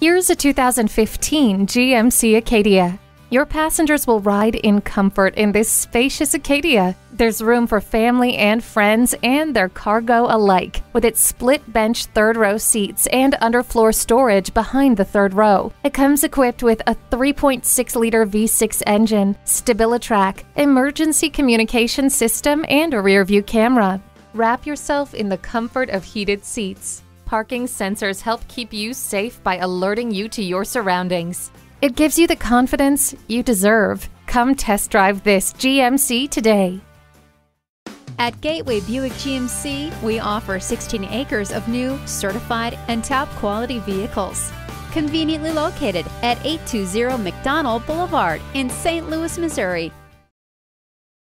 Here's a 2015 GMC Acadia. Your passengers will ride in comfort in this spacious Acadia. There's room for family and friends and their cargo alike, with its split bench third row seats and underfloor storage behind the third row. It comes equipped with a 3.6 liter V6 engine, StabiliTrak, emergency communication system, and a rear view camera. Wrap yourself in the comfort of heated seats. Parking sensors help keep you safe by alerting you to your surroundings. It gives you the confidence you deserve. Come test drive this GMC today. At Gateway Buick GMC, we offer 16 acres of new, certified, and top quality vehicles. Conveniently located at 820 McDonnell Boulevard in St. Louis, Missouri.